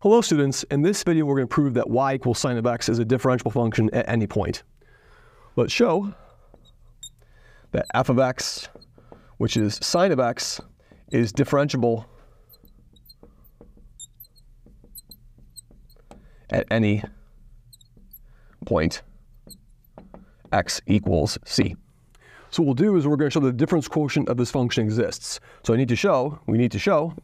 Hello students, in this video we're going to prove that y equals sine of x is a differentiable function at any point. Let's show that f of x, which is sine of x, is differentiable at any point x equals c. So what we'll do is we're going to show the difference quotient of this function exists. So I need to show, we need to show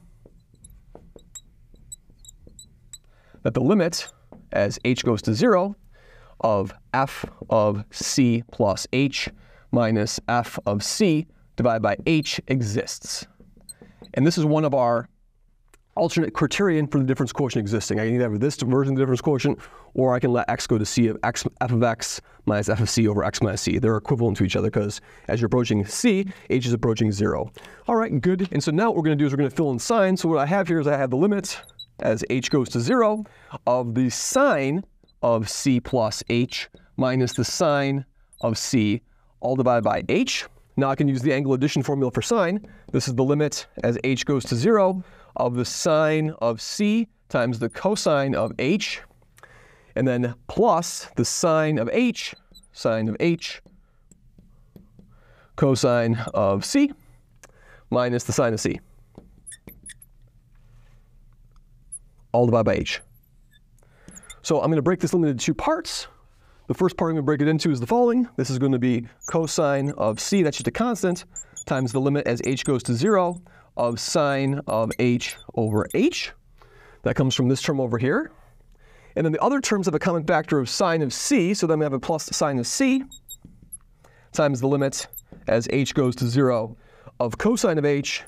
that the limit as h goes to 0 of f of c plus h minus f of c divided by h exists. And this is one of our alternate criterion for the difference quotient existing. I can either have this version of the difference quotient, or I can let x go to c of x, f of x minus f of c over x minus c. They're equivalent to each other because as you're approaching c, h is approaching 0. All right, good. And so now what we're going to do is we're going to fill in sines. So what I have here is I have the limit as h goes to 0 of the sine of c plus h minus the sine of c all divided by h. Now I can use the angle addition formula for sine. This is the limit as h goes to 0 of the sine of c times the cosine of h, and then plus the sine of h, sine of h, cosine of c, minus the sine of c. all divided by h. So I'm going to break this limit into two parts. The first part I'm going to break it into is the following. This is going to be cosine of c, that's just a constant, times the limit as h goes to 0 of sine of h over h. That comes from this term over here. And then the other terms have a common factor of sine of c, so then we have a plus sine of c times the limit as h goes to 0 of cosine of h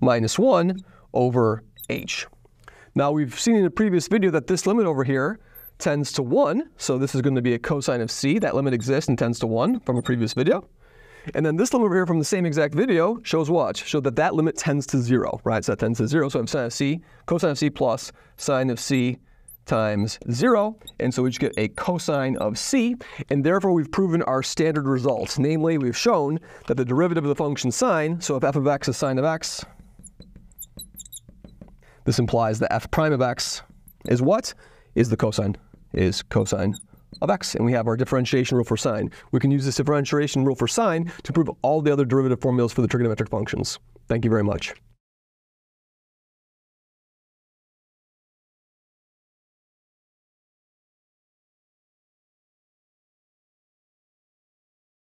minus 1 over h. Now we've seen in a previous video that this limit over here tends to 1, so this is going to be a cosine of c. That limit exists and tends to 1 from a previous video. And then this limit over here from the same exact video shows what? Showed that that limit tends to 0, right? So that tends to 0, so I have sine of c, cosine of c plus sine of c times 0, and so we just get a cosine of c, and therefore we've proven our standard result. Namely, we've shown that the derivative of the function sine, so if f of x is sine of x, this implies that f prime of x is what? Is the cosine, is cosine of x. And we have our differentiation rule for sine. We can use this differentiation rule for sine to prove all the other derivative formulas for the trigonometric functions. Thank you very much.